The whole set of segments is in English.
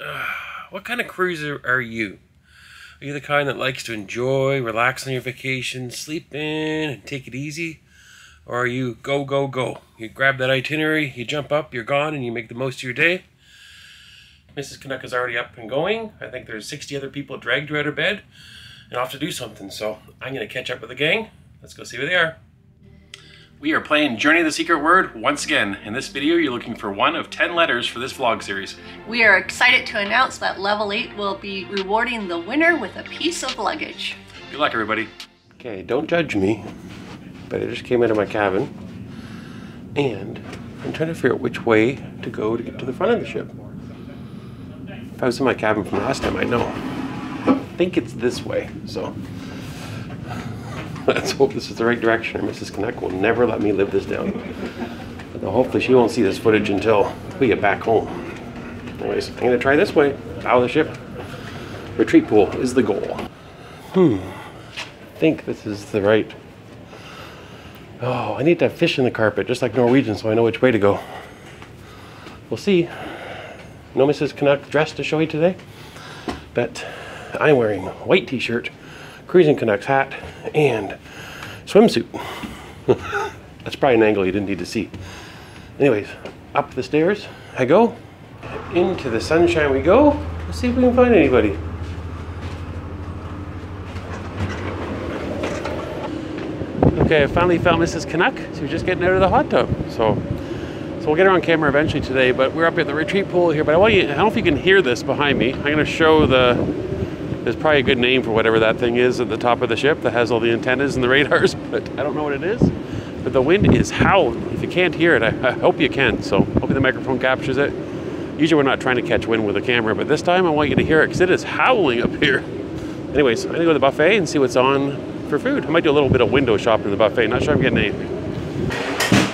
What kind of cruiser are you? Are you the kind that likes to enjoy, relax on your vacation, sleep in, and take it easy? Or are you go, go, go? You grab that itinerary, you jump up, you're gone, and you make the most of your day? Mrs. Canuck is already up and going. I think there's 60 other people dragged her out of bed and off to do something. So I'm going to catch up with the gang. Let's go see where they are. We are playing Journey of the Secret Word once again. In this video, you're looking for one of 10 letters for this vlog series. We are excited to announce that level 8 will be rewarding the winner with a piece of luggage. Good luck, everybody. Okay, don't judge me, but I just came out of my cabin and I'm trying to figure out which way to go to get to the front of the ship. If I was in my cabin from last time, I'd know. I think it's this way, so let's hope this is the right direction or Mrs. Canuck will never let me live this down. But hopefully she won't see this footage until we get back home. Anyways, I'm gonna try this way, out of the ship. Retreat pool is the goal. Hmm, I think this is the right. Oh, I need to have fish in the carpet, just like Norwegian, so I know which way to go. We'll see. No Mrs. Canuck dress to show you today, but I'm wearing a white t-shirt, Cruising Canucks hat, and swimsuit. That's probably an angle you didn't need to see. Anyways, up the stairs I go. Into the sunshine we go. Let's see if we can find anybody. Okay, I finally found Mrs. Canuck. She was just getting out of the hot tub. So, so we'll get her on camera eventually today. But we're up at the retreat pool here. But I want you. I don't know if you can hear this behind me. I'm going to show the. There's probably a good name for whatever that thing is at the top of the ship that has all the antennas and the radars, but I don't know what it is. But the wind is howling. If you can't hear it, I, I hope you can. So hopefully the microphone captures it. Usually we're not trying to catch wind with a camera, but this time I want you to hear it because it is howling up here. Anyways, I'm gonna go to the buffet and see what's on for food. I might do a little bit of window shopping in the buffet. Not sure I'm getting anything.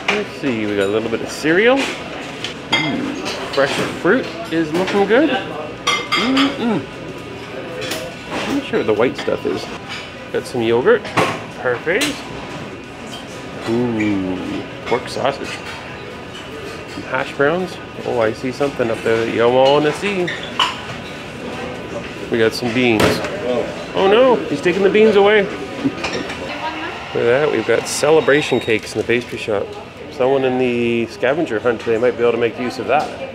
Let's see. We got a little bit of cereal. Mm, fresh fruit is looking good. Mm-mm. I'm not sure what the white stuff is. Got some yogurt, parfaits. Ooh, pork sausage. Some hash browns. Oh, I see something up there that y'all want to see. We got some beans. Oh no, he's taking the beans away. Look at that, we've got celebration cakes in the pastry shop. Someone in the scavenger hunt today might be able to make use of that.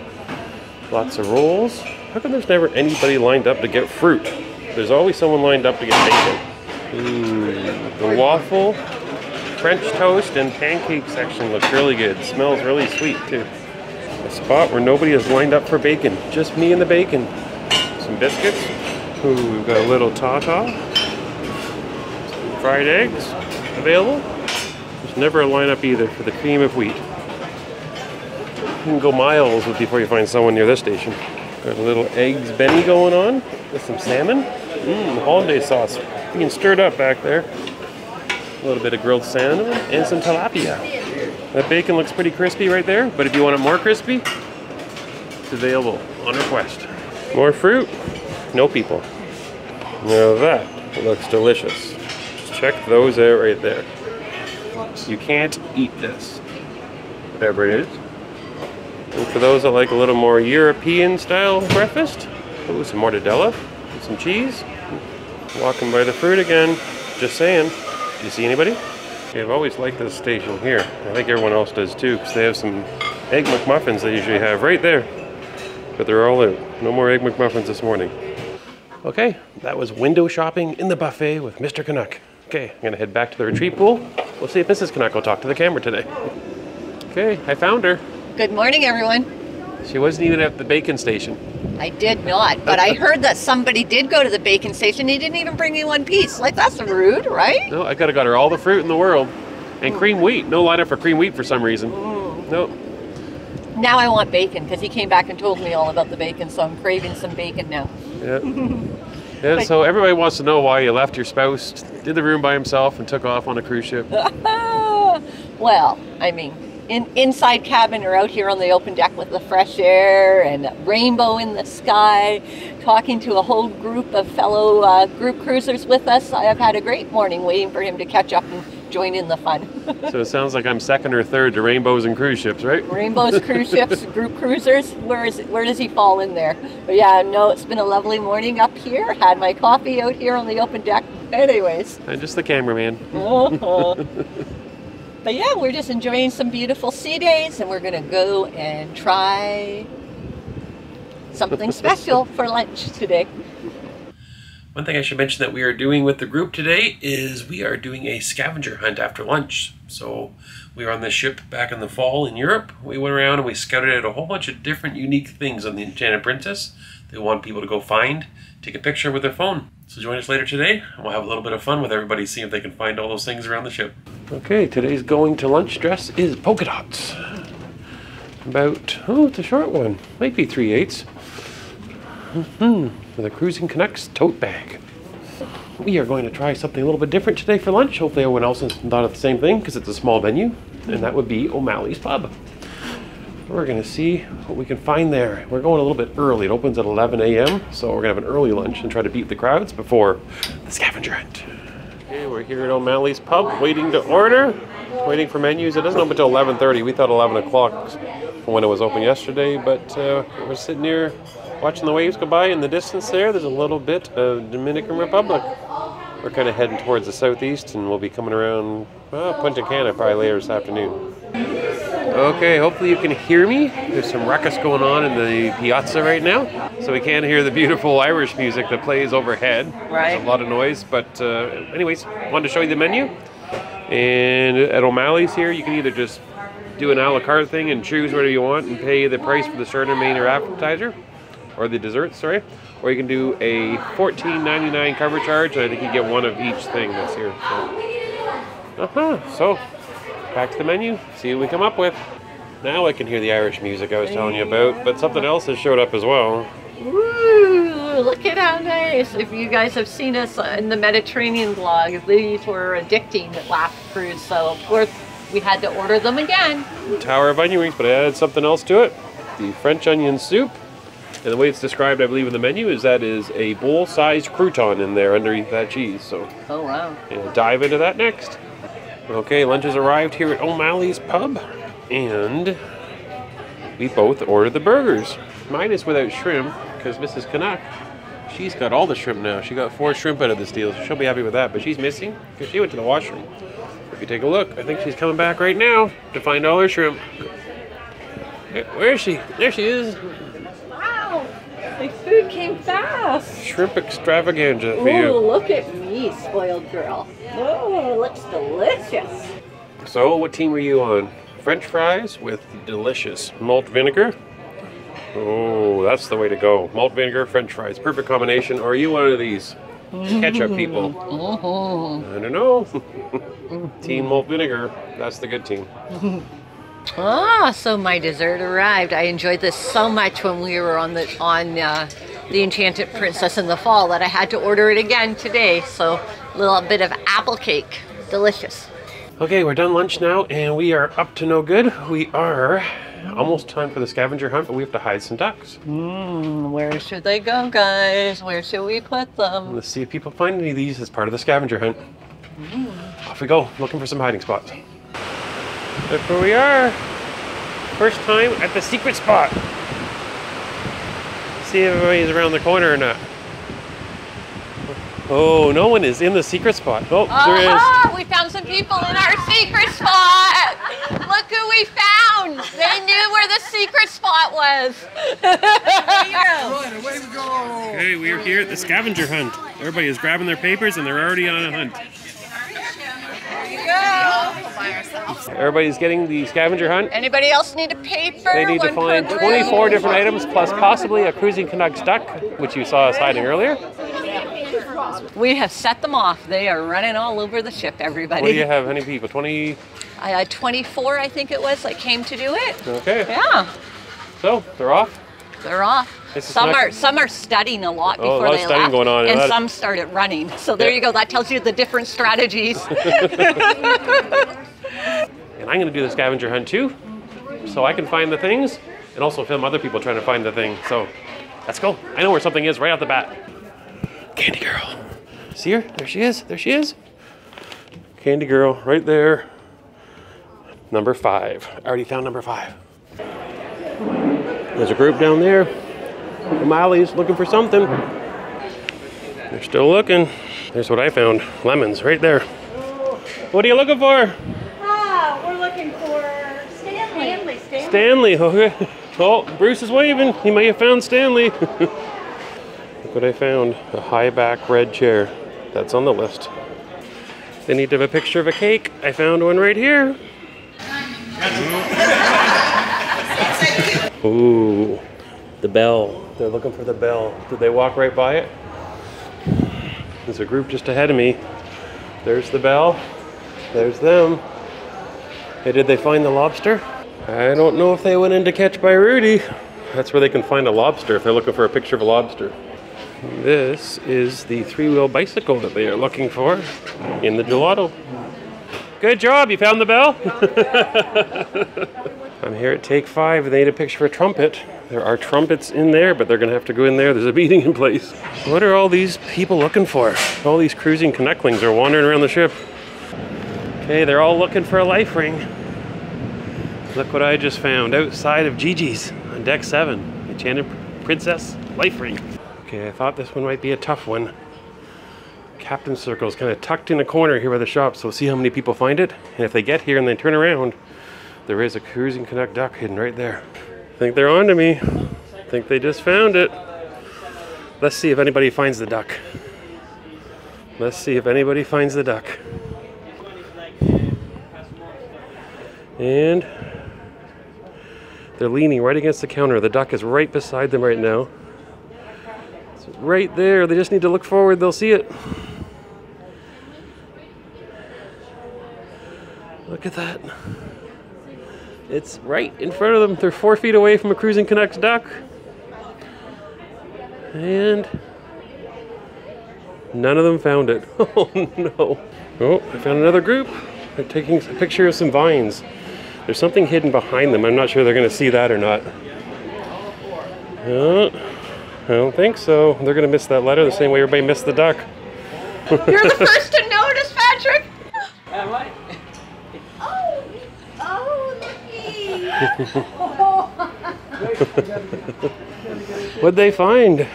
Lots of rolls. How come there's never anybody lined up to get fruit? There's always someone lined up to get bacon. Ooh, the waffle, French toast, and pancake section looks really good. Smells really sweet too. A spot where nobody is lined up for bacon. Just me and the bacon. Some biscuits. Ooh, we've got a little Tata. Fried eggs available. There's never a lineup either for the cream of wheat. You can go miles before you find someone near this station. Got a little eggs Benny going on with some salmon. Mmm, hollandaise sauce being stirred up back there. A little bit of grilled salmon and some tilapia. That bacon looks pretty crispy right there, but if you want it more crispy, it's available on request. More fruit, no people. Now that looks delicious. Check those out right there. You can't eat this, whatever it is. And for those that like a little more European style breakfast, ooh, some mortadella, some cheese. Walking by the fruit again, just saying. Do you see anybody? Okay, I've always liked this station here. I think everyone else does too, because they have some egg McMuffins they usually have right there. But they're all out. No more egg McMuffins this morning. Okay, that was window shopping in the buffet with Mr. Canuck. Okay, I'm gonna head back to the retreat pool. We'll see if Mrs. Canuck will talk to the camera today. Okay, I found her. Good morning, everyone. She wasn't even at the bacon station. I did not, but I heard that somebody did go to the bacon station. He didn't even bring me one piece. Like, that's rude, right? No, I could have got her all the fruit in the world. And cream wheat. No lineup for cream wheat for some reason. Nope. Now I want bacon because he came back and told me all about the bacon, so I'm craving some bacon now. Yeah. Yeah, so everybody wants to know why you left your spouse, did the room by himself, and took off on a cruise ship. well, I mean, in inside cabin or out here on the open deck with the fresh air and rainbow in the sky, talking to a whole group of fellow uh, group cruisers with us. I have had a great morning waiting for him to catch up and join in the fun. So it sounds like I'm second or third to rainbows and cruise ships, right? Rainbows, cruise ships, group cruisers. Where is where does he fall in there? But yeah, no, it's been a lovely morning up here. Had my coffee out here on the open deck. Anyways. I'm just the cameraman. But yeah, we're just enjoying some beautiful sea days and we're gonna go and try something special for lunch today. One thing I should mention that we are doing with the group today is we are doing a scavenger hunt after lunch. So we were on this ship back in the fall in Europe. We went around and we scouted out a whole bunch of different unique things on the Enchanted Princess. They want people to go find, take a picture with their phone. So join us later today and we'll have a little bit of fun with everybody, see if they can find all those things around the ship. Okay, today's going to lunch dress is polka dots. About, oh, it's a short one. Might be 3 eighths. Hmm, with a Cruising Canucks tote bag. We are going to try something a little bit different today for lunch. Hopefully everyone else has thought of the same thing because it's a small venue, and that would be O'Malley's Pub. We're going to see what we can find there. We're going a little bit early. It opens at 11 a.m., so we're to have an early lunch and try to beat the crowds before the scavenger hunt. Okay, we're here at O'Malley's Pub, waiting to order, waiting for menus. It doesn't open until 11:30. We thought 11 o'clock when it was open yesterday, but uh, we're sitting here watching the waves go by in the distance there. There's a little bit of Dominican Republic. We're kind of heading towards the southeast, and we'll be coming around well, Punta Cana probably later this afternoon. Okay, hopefully you can hear me. There's some ruckus going on in the piazza right now, so we can't hear the beautiful Irish music that plays overhead. Right. There's a lot of noise, but uh, anyways, wanted to show you the menu. And at O'Malley's here, you can either just do an a la carte thing and choose whatever you want and pay the price for the starter, main, or appetizer, or the dessert, sorry. Or you can do a $14.99 cover charge, and I think you get one of each thing that's here. So, uh-huh. So, back to the menu, see what we come up with. Now I can hear the Irish music I was telling you about, but something else has showed up as well. Woo! Look at how nice. If you guys have seen us in the Mediterranean vlog, these were addicting last cruise, so of course we had to order them again. Tower of onion rings, but I added something else to it. The French onion soup. And the way it's described, I believe, in the menu is that is a bowl-sized crouton in there underneath that cheese. So Oh wow. yeah, dive into that next. Okay, lunch has arrived here at O'Malley's Pub, and we both ordered the burgers. Mine is without shrimp because Mrs. Canuck, she's got all the shrimp now. She got four shrimp out of this deal, so she'll be happy with that. But she's missing because she went to the washroom. If you take a look, I think she's coming back right now to find all her shrimp. Where is she? There she is. My food came fast. Shrimp extravaganza for Ooh, you. look at me, spoiled girl. Oh, it looks delicious. So, what team are you on? French fries with delicious malt vinegar. Oh, that's the way to go. Malt vinegar, French fries, perfect combination. Or are you one of these ketchup people? Mhm. I don't know. team malt vinegar. That's the good team. Ah, so my dessert arrived. I enjoyed this so much when we were on the on uh, the Enchanted Princess in the fall that I had to order it again today. So a little bit of apple cake, delicious. Okay, we're done lunch now, and we are up to no good. We are almost time for the scavenger hunt, but we have to hide some ducks. Hmm, where should they go, guys? Where should we put them? Let's see if people find any of these as part of the scavenger hunt. Off we go, looking for some hiding spots. Look where we are. First time at the secret spot. See if everybody's around the corner or not. Oh, no one is in the secret spot. Oh, oh there is. We found some people in our secret spot. Look who we found. They knew where the secret spot was. Right, away we go. Okay, we are here at the scavenger hunt. Everybody is grabbing their papers and they're already on a hunt. Everybody's getting the scavenger hunt. Anybody else need a paper? They need to One per find 24 different items plus possibly a cruising Canucks duck, which you saw us hiding earlier. We have set them off. They are running all over the ship, everybody. What do you have? How many people? 20? I had 24, I think it was, that came to do it. Okay. Yeah, So they're off. they're off. Some are some are studying a lot Oh, a before lot of they studying left, going on, and that- some started running. So there Yeah. you go. That tells you the different strategies. And I'm to do the scavenger hunt too, so I can find the things and also film other people trying to find the thing. So let's go. I know where something is right off the bat. Candy girl. See her? There she is. There she is. Candy Girl, right there. Number five. I already found number five. There's a group down there. O'Malley's looking for something. They're still looking. There's what I found. Lemons, right there. What are you looking for? Ah, we're looking for Stanley. Stanley. Stanley. Okay. Oh, Bruce is waving. He may have found Stanley. Look what I found. A high back red chair. That's on the list. They need to have a picture of a cake. I found one right here. Ooh, the bell. They're looking for the bell. Did they walk right by it? There's a group just ahead of me. There's the bell. There's them. Hey, did they find the lobster? I don't know if they went in to Catch by Rudi. That's where they can find a lobster if they're looking for a picture of a lobster. This is the three-wheel bicycle that they are looking for in the gelato. Good job, you found the bell? I'm here at Take Five, they need a picture for a trumpet. There are trumpets in there, but they're gonna have to go in there. There's a meeting in place. What are all these people looking for? All these cruising connectlings are wandering around the ship. Okay, they're all looking for a life ring. Look what I just found outside of Gigi's on deck seven. Enchanted Princess life ring. Okay, I thought this one might be a tough one. Captain Circle is kind of tucked in a corner here by the shop, so we'll see how many people find it. And if they get here and they turn around, there is a Cruising Canuck duck hidden right there. I think they're on to me. I think they just found it. Let's see if anybody finds the duck. Let's see if anybody finds the duck. And they're leaning right against the counter. The duck is right beside them right now. It's right there. They just need to look forward. They'll see it. Look at that. It's right in front of them. They're four feet away from a Cruising Canucks duck. And none of them found it. Oh no. Oh, I found another group. They're taking a picture of some vines. There's something hidden behind them. I'm not sure they're going to see that or not. Uh, I don't think so. They're going to miss that letter the same way everybody missed the duck. You're the first to notice, Patrick. Am I? Oh, oh, looky. What'd they find?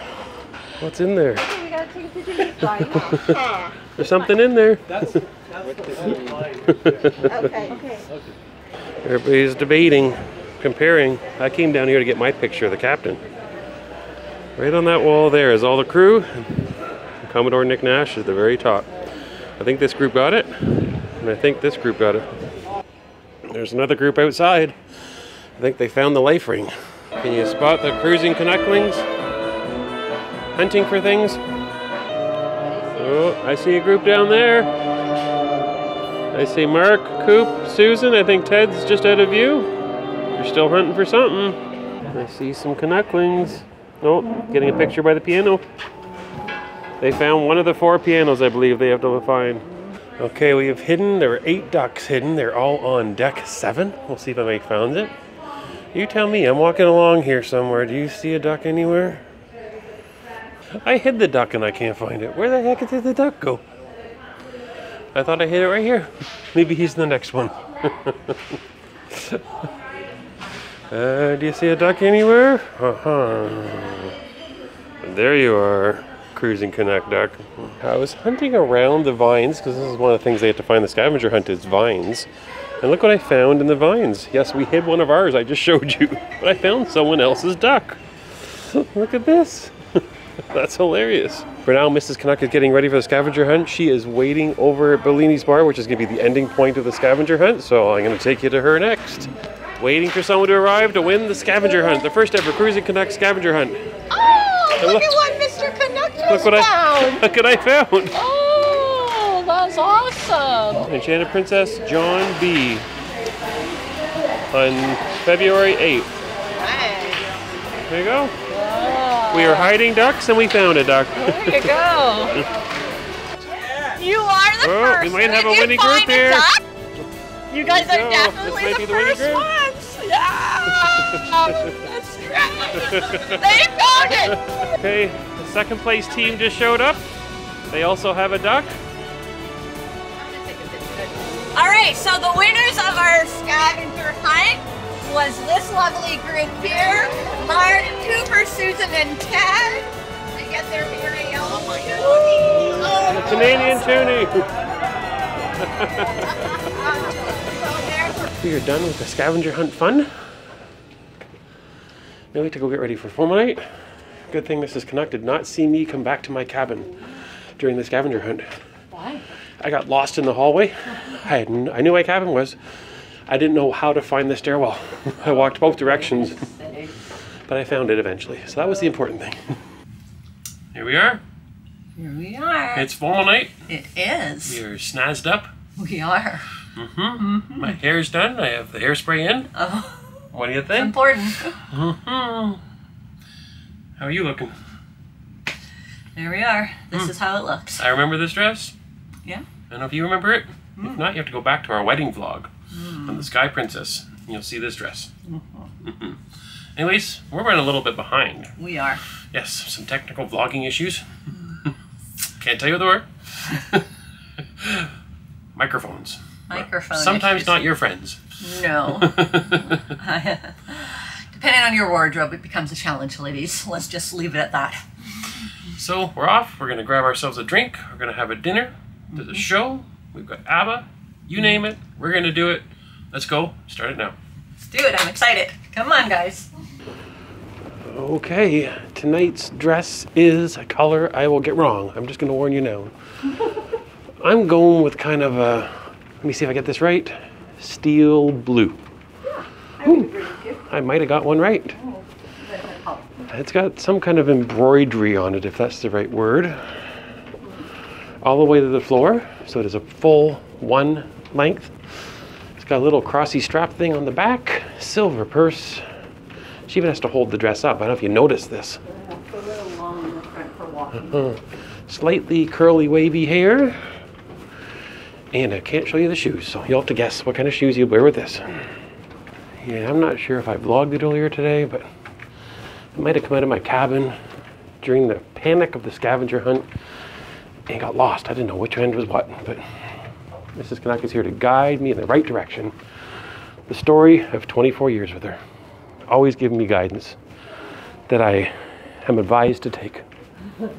What's in there? we gotta take a picture of these. There's something in there. okay. Okay. Everybody's debating, comparing. I came down here to get my picture of the captain. Right on that wall there is all the crew. Commodore Nick Nash is the very top. I think this group got it, and I think this group got it. There's another group outside. I think they found the life ring. Can you spot the cruising connectlings? Hunting for things? Oh, I see a group down there. I see Mark, Coop, Susan. I think Ted's just out of view. They're still hunting for something. I see some connectlings. Oh, getting a picture by the piano. They found one of the four pianos, I believe they have to find. Okay, we have hidden. There are eight ducks hidden. They're all on deck seven. We'll see if anybody found it. You tell me. I'm walking along here somewhere. Do you see a duck anywhere? I hid the duck and I can't find it. Where the heck did the duck go? I thought I hid it right here. Maybe he's the next one. uh, do you see a duck anywhere? Uh-huh. There you are, Cruising Canuck duck. I was hunting around the vines because this is one of the things they have to find the scavenger hunt is vines. And look what I found in the vines. Yes, we hid one of ours, I just showed you. But I found someone else's duck. Look at this. That's hilarious. For now, Mrs. Canuck is getting ready for the scavenger hunt. She is waiting over at Bellini's Bar, which is going to be the ending point of the scavenger hunt. So I'm going to take you to her next. Waiting for someone to arrive to win the scavenger hunt, the first ever Cruising Canuck scavenger hunt. Oh, look, look- at what Mr. Canuck just Look what I found. look what I found. Oh, that's awesome. Enchanted Princess John B. On February 8th. Nice. There you go. We were hiding ducks and we found a duck. there you go. you are the Oh, first. we might have a winning group a here. duck? You guys you are. This definitely might the be the winning first group. ones. Yeah. That's they found it. Okay, the second place team just showed up. They also have a duck. All right, so the winners of our scavenger hunt was this lovely group here. Mark, Cooper, Susan, and Ted. They get their very own. Oh, Canadian toonie. Oh, we are done with the scavenger hunt fun. Now we have to go get ready for formal night. Good thing Mrs. Canuck did not see me come back to my cabin during the scavenger hunt. Why? I got lost in the hallway. I, had, n- I knew my cabin was. I didn't know how to find the stairwell. I walked both directions, but I found it eventually. So that was the important thing. Here we are. Here we are. It's formal night. It is. We are snazzed up. We are. Mhm. My hair's done. I have the hairspray in. Oh, What do you think? important. Hmm. How are you looking? There we are. This is how it looks. I remember this dress. Yeah. I don't know if you remember it. If not, you have to go back to our wedding vlog on the Sky Princess. You'll see this dress. Mhm. Anyways, we're running a little bit behind. We are. Yes, some technical vlogging issues. Can't tell you what they were. Microphones. Microphone. Sometimes issues. not your friends. No. Depending on your wardrobe, it becomes a challenge, ladies. Let's just leave it at that. So we're off. We're gonna grab ourselves a drink. We're gonna have a dinner. There's a show. We've got ABBA. You name it. We're gonna do it. Let's go. Start it now. Let's do it. I'm excited. Come on, guys. Okay, tonight's dress is a color I will get wrong. I'm just gonna warn you now. I'm going with kind of a. Let me see if I get this right. Steel blue. Yeah, I, Ooh, I might have got one right. Oh, uh, oh. It's got some kind of embroidery on it, if that's the right word. All the way to the floor, so it is a full one length. It's got a little crossy strap thing on the back, silver purse. She even has to hold the dress up. I don't know if you noticed this. For walking. Slightly curly, wavy hair. And I can't show you the shoes, so you'll have to guess what kind of shoes you'd wear with this. Yeah, I'm not sure if I vlogged it earlier today, but I might have come out of my cabin during the panic of the scavenger hunt and got lost. I didn't know which end was what, but Mrs. Canuck is here to guide me in the right direction. The story of 24 years with her, always giving me guidance that I am advised to take.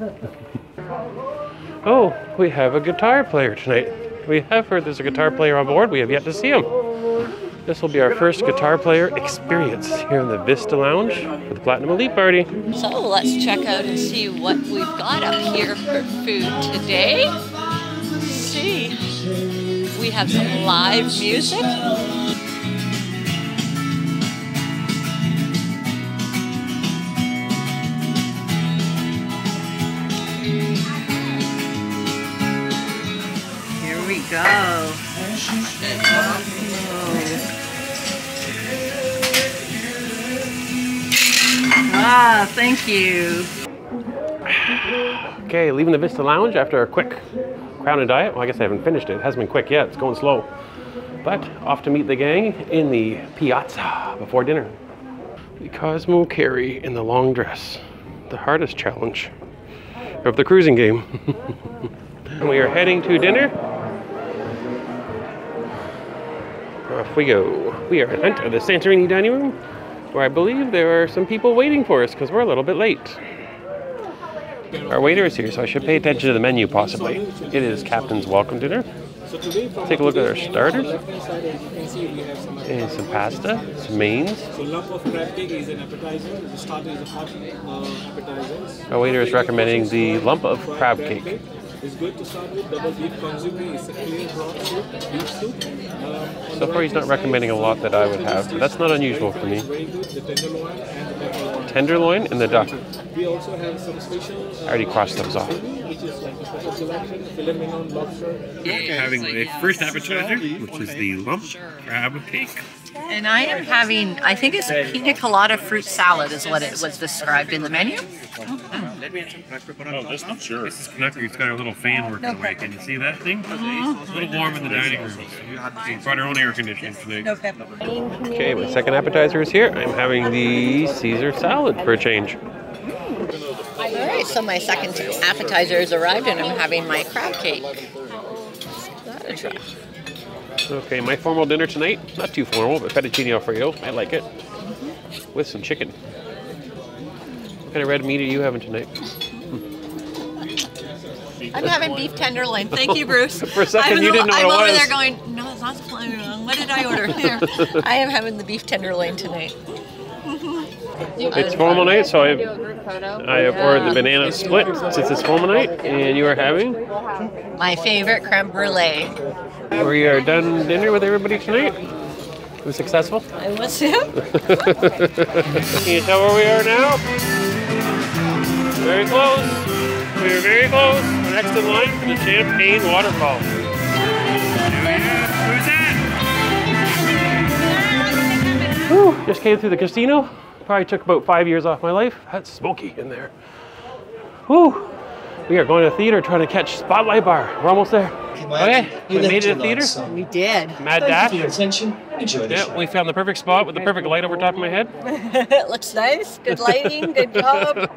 Oh, we have a guitar player tonight. We have heard there's a guitar player on board. We have yet to see him. This will be our first guitar player experience here in the Vista Lounge for the Platinum Elite Party. So let's check out and see what we've got up here for food today. We have some live music. Here we go. Ah, thank you. Okay, leaving the Vista Lounge after a quick crown and diet. Well, I guess I haven't finished it. It hasn't been quick yet. It's going slow. But off to meet the gang in the piazza before dinner. The Cosmo Carey in the long dress. The hardest challenge of the cruising game. and we are heading to dinner. Off we go. We are of the Santorini dining room, where I believe there are some people waiting for us because we're a little bit late. Our waiter is here, so I should pay attention to the menu possibly. It is Captain's Welcome Dinner. Take a look at our starters. And some pasta, some mains. Our waiter is recommending the lump of crab cake. It's good to start with. Double beef consomme is a clear broth soup, beef soup. Um, So far, he's not recommending a lot that I would have, but that's not unusual for me. Very good. The tenderloin and the pepperoni. Tenderloin and the duck. We also have some special. Uh, I already crossed those off. Which is like a special selection. Filet mignon, lobster. Having my first appetizer, which is the lump crab cake. And I am having, I think it's pina colada fruit salad is what it was described in the menu. Oh, this not sure. Mrs. Canuck's got her little fan working away. Can you see that thing? Uh-huh. It's a little warm in the dining room. We brought our own air conditioning today. Okay, my second appetizer is here. I'm having the Caesar salad for a change. All right, so my second appetizer has arrived and I'm having my crab cake. That a try. Okay, my formal dinner tonight, not too formal, but fettuccine alfredo. I like it. With some chicken. What kind of red meat are you having tonight? I'm having beef tenderloin. Thank you, Bruce. For a second, I'm you didn't know I'm what it over there going, no, it's not flying wrong. What did I order? Here. I am having the beef tenderloin tonight. It's formal night, so I I have ordered the banana split since it's formal night, and you are having. My favorite creme brulee. We are done dinner with everybody tonight. It was successful. I was him. Can you tell where we are now? Very close. We are very close. We're next in line for the Champagne Waterfall. Who's that? Whew, just came through the casino. Probably took about five years off my life. That's smoky in there. Whew. We are going to the theater trying to catch Spotlight Bar. We're almost there. Okay, we made it to the theater. We did. Mad Thank you dash. for your attention. Enjoy the Yeah, show. we found the perfect spot with the perfect light over top of my head. it looks nice. Good lighting. Good job.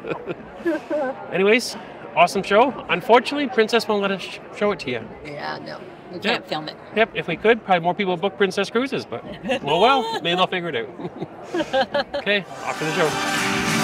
Anyways, awesome show. Unfortunately, Princess won't let us show it to you. Yeah, no. We can't film it. Yep, if we could, probably more people book Princess Cruises, but well, well, maybe they'll figure it out. okay, off to the show.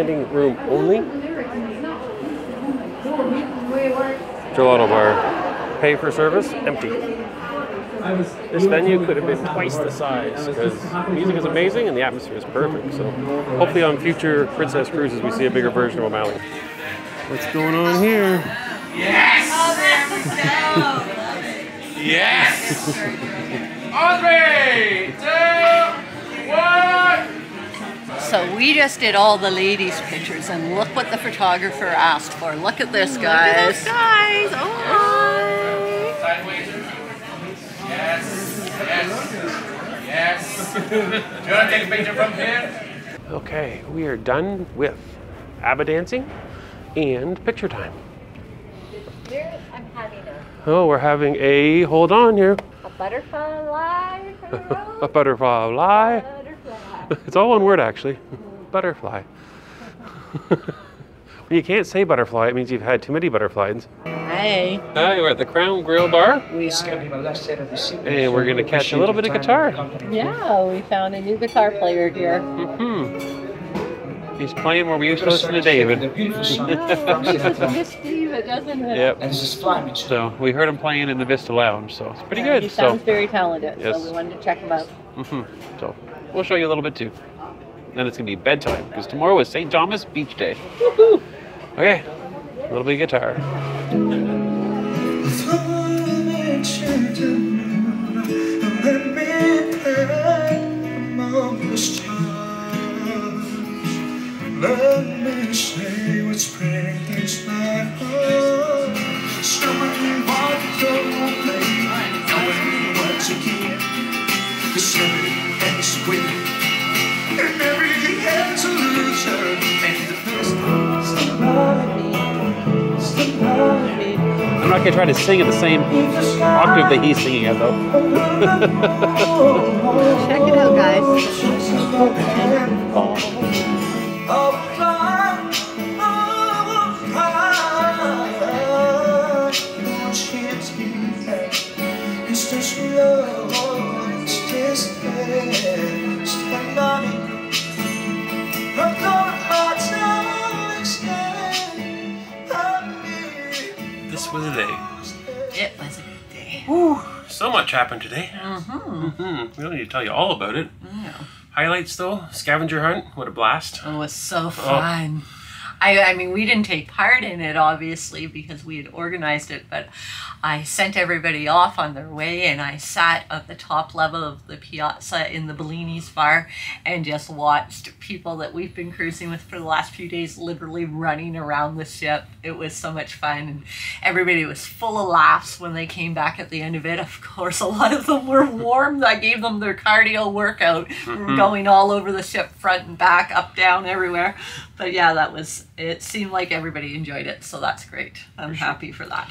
Standing room only. Gelato bar, pay for service, empty. This venue could have been twice the size because music is amazing and the atmosphere is perfect. So hopefully on future Princess Cruises we see a bigger version of O'Malley. What's going on here? So we just did all the ladies' pictures, and look what the photographer asked for. Look at this, guys. guys. Oh. hi! Yes, yes, yes. Do you want to take a picture from here? Okay, we are done with ABBA dancing and picture time. I'm having a, Oh, we're having a hold on here. a butterfly for the road. A butterfly. Butterfly. It's all one word actually. Butterfly. when you can't say butterfly, it means you've had too many butterflies. Hey. Hi, we're at the Crown Grill Bar, Schedule on the left side of the seat. and we're gonna catch a little bit of guitar. Yeah, we found a new guitar player here. Mm-hmm. He's playing where we used to listen to David. The beautiful song from Seattle. Miss Steve, doesn't it? Yep. And this is Fly So we heard him playing in the Vista Lounge, so it's pretty Yeah, good. He So, sounds very talented, Yes. so we wanted to check him out. Mm-hmm. so we'll show you a little bit too. Then it's gonna be bedtime because tomorrow is St. Thomas Beach Day. Okay, a little bit of guitar. Let me say what's breaks my heart. Someone walked away, knowing what to give. Cause everything ends with, I'm not gonna try to sing at the same octave that he's singing at though. Check it out, guys. This So much happened today. Mm-hmm. We don't need to tell you all about it. Highlights though, scavenger hunt. What a blast! Oh, It was so fun. I, I mean, we didn't take part in it, obviously, because we had organized it, but I sent everybody off on their way and I sat at the top level of the piazza in the Bellini's bar and just watched people that we've been cruising with for the last few days literally running around the ship. It was so much fun and everybody was full of laughs when they came back at the end of it. Of course, a lot of them were warm. I gave them their cardio workout, mm-hmm. going all over the ship, front and back, up, down, everywhere. But yeah, that was, it seemed like everybody enjoyed it, so that's great. I'm happy for that.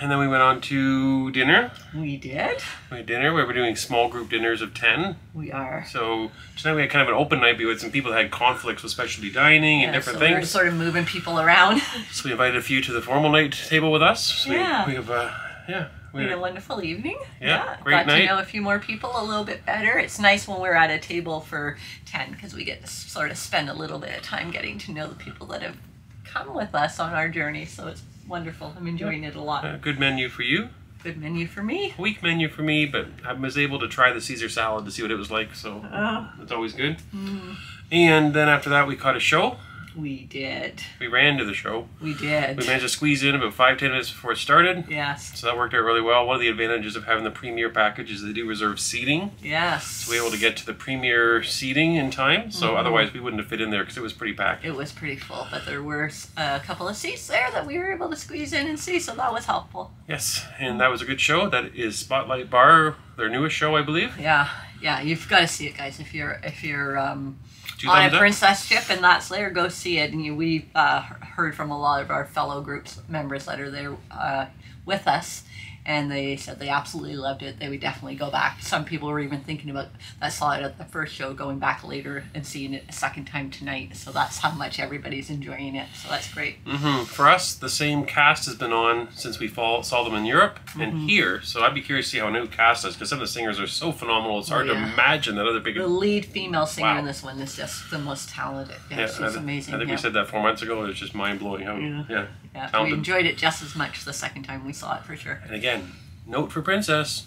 And then we went on to dinner. We did. We had dinner. Where We were doing small group dinners of 10. We are. So tonight we had kind of an open night. We had some people that had conflicts with specialty dining and Yeah, different so we're things. sort of moving people around. So we invited a few to the formal night table with us. So we- Yeah. we, have, uh, yeah. We had a wonderful evening. Yeah, great got night. to know a few more people a little bit better. It's nice when we're at a table for ten because we get to sort of spend a little bit of time getting to know the people that have come with us on our journey. So it's wonderful. I'm enjoying it a lot. a good menu for you. Good menu for me. Weak menu for me, but I was able to try the Caesar salad to see what it was like. So Oh, it's always good. Mm. And then after that, we caught a show. We did. We ran to the show. We did. We managed to squeeze in about five ten minutes before it started. yes. So that worked out really well. One of the advantages of having the premier package is they do reserve seating. Yes. So we were able to get to the premier seating in time. So otherwise we wouldn't have fit in there because it was pretty packed. It was pretty full, but there were a couple of seats there that we were able to squeeze in and see, so that was helpful. Yes, and that was a good show. That is Spotlight Bar, their newest show, I believe. Yeah, yeah, you've got to see it, guys. If you're if you're um, Two on a up. princess ship and that's there, go see it. And you, we uh, heard from a lot of our fellow groups members that are there uh, with us, and they said they absolutely loved it. They would definitely go back. Some people were even thinking about that saw it at the first show, going back later and seeing it a second time tonight. So that's how much everybody's enjoying it. So that's great. hmm For us, the same cast has been on since we fall, saw them in Europe Mm-hmm. and here. So I'd be curious to see how a new cast is because some of the singers are so phenomenal. It's hard Oh, yeah. to imagine that other big. The lead female singer Wow. in this one is just the most talented. Yeah, yeah, she's I, amazing. I think yeah. we said that four months ago. It's just mind blowing how Yeah. yeah. Yeah, we talented. enjoyed it just as much the second time we saw it for sure. And again, note for Princess,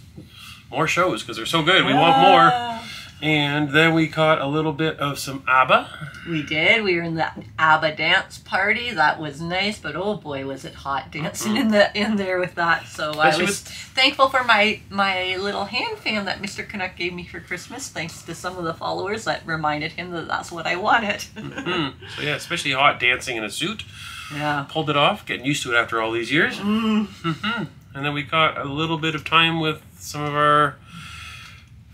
more shows because they're so good. We want more. Ah. And then we caught a little bit of some ABBA. We did. We were in the ABBA dance party. That was nice, but oh boy, was it hot dancing in the in there with that. So I was thankful for my my little hand fan that Mr. Canuck gave me for Christmas. Thanks to some of the followers that reminded him that that's what I wanted. Hmm. So yeah, especially hot dancing in a suit. Yeah. Pulled it off, getting used to it after all these years. Mm. hmm And then we caught a little bit of time with some of our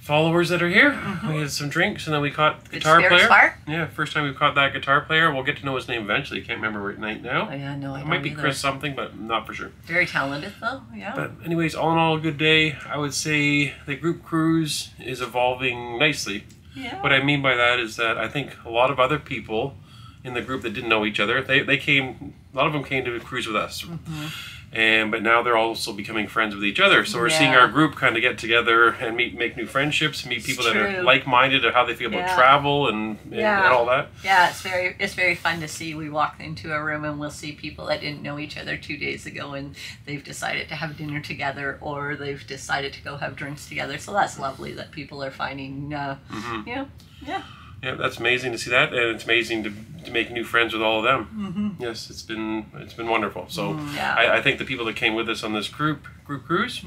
followers that are here. We had some drinks, and then we caught the Mm-hmm. Guitar player. Bar? Yeah, first time we've caught that guitar player. We'll get to know his name eventually. Can't remember right night now. Oh yeah, no, I It might be either. Chris something, but not for sure. Very talented though. Yeah. But anyways, all in all, a good day. I would say the group cruise is evolving nicely. yeah. What I mean by that is that I think a lot of other people in the group that didn't know each other, they, they came, a lot of them came to cruise with us. Mm-hmm. And but now they're also becoming friends with each other. So we're seeing our group kind of get together and meet, make new friendships, meet people that are like-minded of how they feel about Yeah. travel and, and, Yeah. and all that. Yeah, it's very it's very fun to see. We walk into a room and we'll see people that didn't know each other two days ago, and they've decided to have dinner together, or they've decided to go have drinks together. So that's lovely that people are finding, uh, Mm-hmm. you know, yeah, Yeah, that's amazing to see that, and it's amazing to, to make new friends with all of them. Mm-hmm. Yes, it's been it's been wonderful. So yeah. I, I think the people that came with us on this group group cruise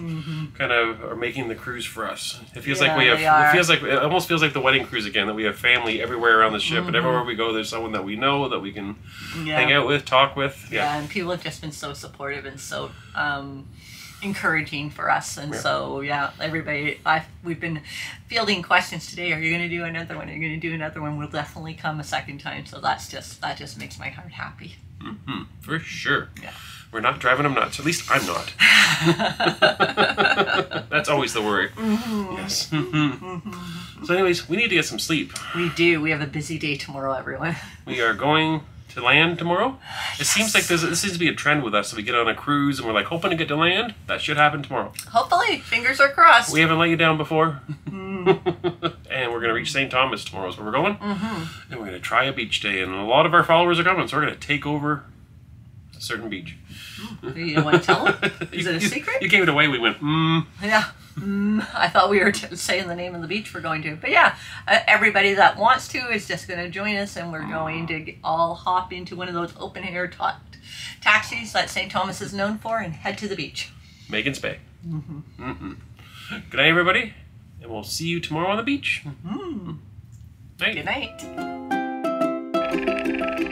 kind of are making the cruise for us. It feels like we Mm-hmm. Have. It feels like it almost feels like the wedding cruise again. That we have family everywhere around the ship, and everywhere we go, there's someone that we know that we can Mm-hmm. yeah. hang out with, talk with. Yeah, Yeah, and people have just been so supportive and so um, encouraging for us, and Yeah. so yeah, everybody. I've, we've been fielding questions today. Are you going to do another one? Are you going to do another one? We'll definitely come a second time. So that's just that just makes my heart happy. hmm for sure. Yeah. We're not driving them nuts. At least I'm not. That's always the worry. Mm-hmm. Yes. So, anyways, we need to get some sleep. We do. We have a busy day tomorrow, everyone. We are going to land tomorrow. It seems like there's, this seems to be a trend with us. So we get on a cruise and we're like hoping to get to land. That should happen tomorrow. Hopefully, fingers are crossed. We haven't let you down before. and we're going to reach St. Thomas tomorrow is where we're going. mm-hmm. And we're going to try a beach day. And a lot of our followers are coming. So we're going to take over a certain beach. You don't want to tell them? Is You- it a secret? You gave it away. We went, mm. Yeah. I thought we were saying the name of the beach we're going to. But yeah, uh, everybody that wants to is just going to join us and we're going to all hop into one of those open air ta- taxis that St. Thomas is known for and head to the beach. Magens Bay. Mm-hmm. Good night, everybody, and we'll see you tomorrow on the beach. Mm-hmm. Night. Good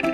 night.